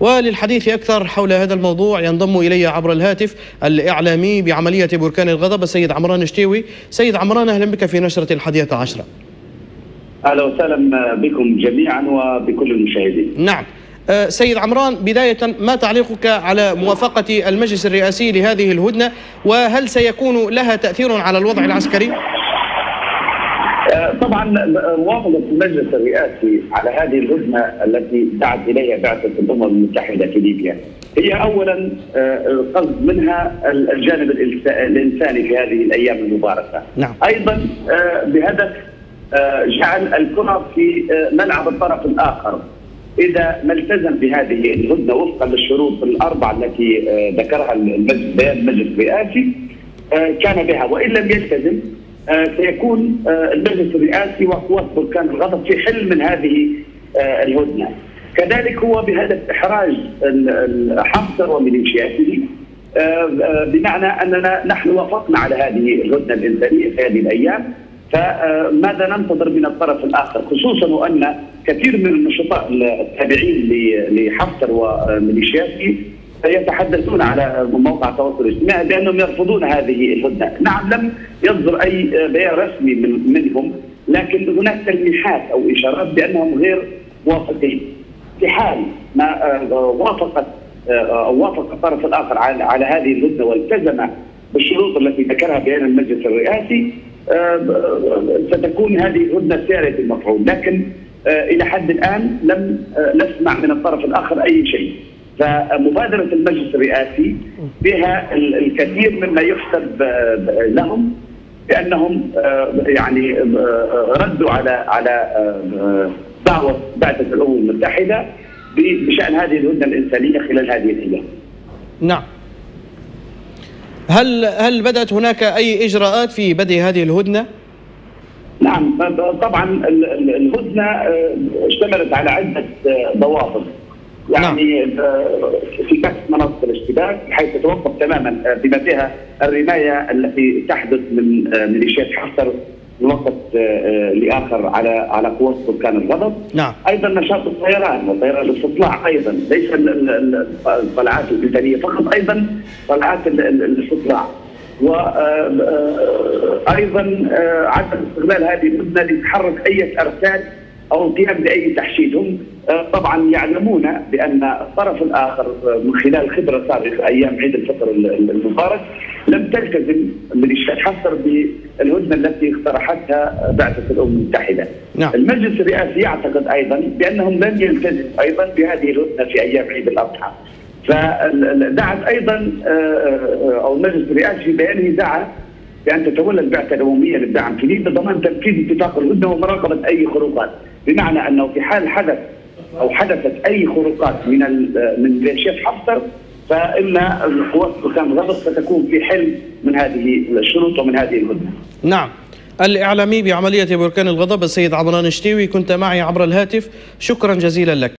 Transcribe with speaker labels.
Speaker 1: وللحديث أكثر حول هذا الموضوع ينضم إلي عبر الهاتف الإعلامي بعملية بركان الغضب السيد عمران شتيوي سيد عمران أهلا بك في نشرة الحادية عشرة
Speaker 2: أهلا وسهلا بكم جميعا وبكل المشاهدين.
Speaker 1: نعم أه، سيد عمران بداية ما تعليقك على موافقة المجلس الرئاسي لهذه الهدنة وهل سيكون لها تأثير على الوضع العسكري؟
Speaker 2: أه، طبعا موافقة المجلس الرئاسي على هذه الهدنة التي دعت إليها بعثة الأمم المتحدة في ليبيا هي أولا أه، القصد منها الجانب الإنساني في هذه الأيام المباركة
Speaker 1: نعم.
Speaker 2: أيضا بهدف جعل الكرة في ملعب الطرف الآخر إذا ما التزم بهذه الهدنة وفقا للشروط الأربعة التي ذكرها المجلس المجلس الرئاسي كان بها وإن لم يلتزم سيكون المجلس الرئاسي وقوات بركان الغضب في حل من هذه الهدنة. كذلك هو بهدف احراج حفتر وميليشياته بمعنى أننا نحن وافقنا على هذه الهدنة الإنسانية في هذه الأيام فماذا ننتظر من الطرف الآخر خصوصا وان كثير من النشطاء التابعين لحفتر وميليشياته يتحدثون على مواقع التواصل الاجتماعي بأنهم يرفضون هذه الهدنة، نعم لم يصدر أي بيان رسمي من منهم لكن هناك تلميحات أو إشارات بأنهم غير موافقين. في حال ما وافقت أو وافق الطرف الآخر على على هذه الهدنة والتزم بالشروط التي ذكرها بيان المجلس الرئاسي ستكون هذه الهدنة ساريه المفعول. لكن إلى حد الآن لم نسمع من الطرف الآخر أي شيء. فمبادرة المجلس الرئاسي فيها الكثير مما يحسب لهم بأنهم يعني ردوا على على دعوة بعثة الأمم المتحدة بشأن هذه الهدنة الإنسانية خلال هذه الأيام.
Speaker 1: نعم. هل هل بدأت هناك أي إجراءات في بدء هذه الهدنة؟
Speaker 2: نعم طبعا الهدنة اشتملت على عدة ضوابط يعني نعم. في كشف مناطق الاشتباك حيث تتوقف تماما بما فيها الرماية التي تحدث من ميليشيات حفتر من وقت لآخر على على قوات بركان الغضب.
Speaker 1: نعم.
Speaker 2: أيضا نشاط الطيران وطيران الاستطلاع أيضا ليس الطلعات الانسانيه فقط أيضا طلعات الاستطلاع. وأيضا عدم استغلال هذه الهدنه لتحرك أي ارسال أو القيام بأي تحشيد هم طبعا يعلمون بأن الطرف الآخر من خلال خبرة سابقة أيام عيد الفطر المبارك لم تلتزم حفتر بالهدنة التي اقترحتها بعثة الأمم المتحدة.
Speaker 1: نعم.
Speaker 2: المجلس الرئاسي يعتقد أيضا بأنهم لم يلتزموا أيضا بهذه الهدنة في أيام عيد الأضحى. فدعت أيضا أو المجلس الرئاسي في بيانه دعا بأن تتولى البعثة الأممية للدعم في ليبيا ضمان تنفيذ اتفاق الهدنة ومراقبة أي خروقات، بمعنى أنه في حال حدث أو حدثت أي خروقات من من ميليشيات حفتر فان القوات بركان الغضب ستكون في حل من هذه الشروط ومن هذه الهدنة.
Speaker 1: نعم. الإعلامي بعملية بركان الغضب السيد عمران الشتيوي كنت معي عبر الهاتف شكرا جزيلا لك